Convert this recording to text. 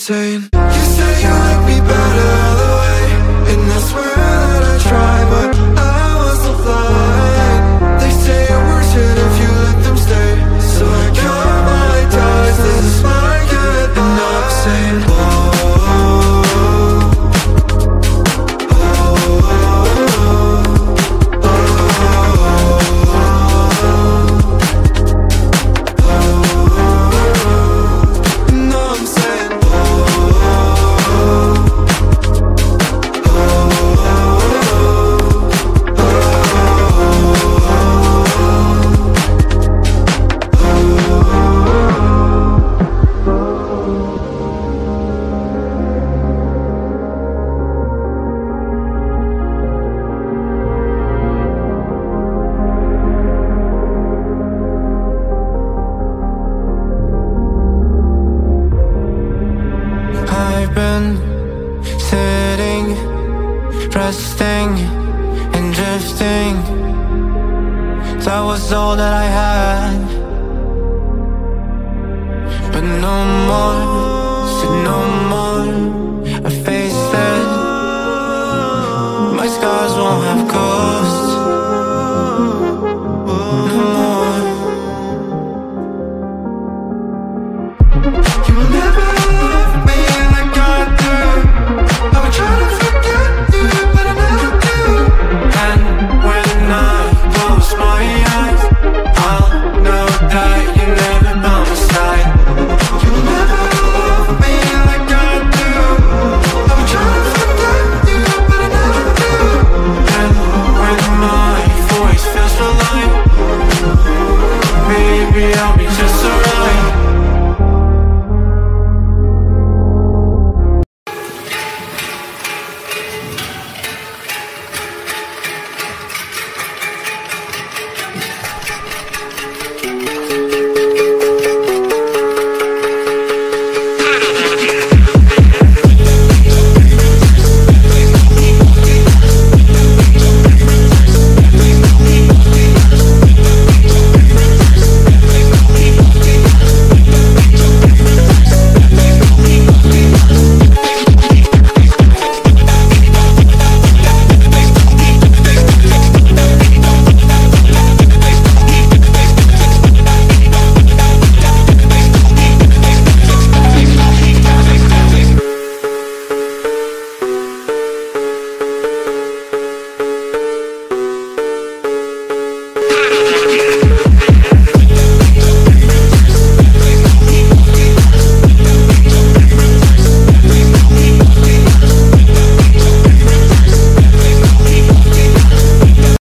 saying adjusting and drifting That was all that I had. But no more, said no more baby, I'll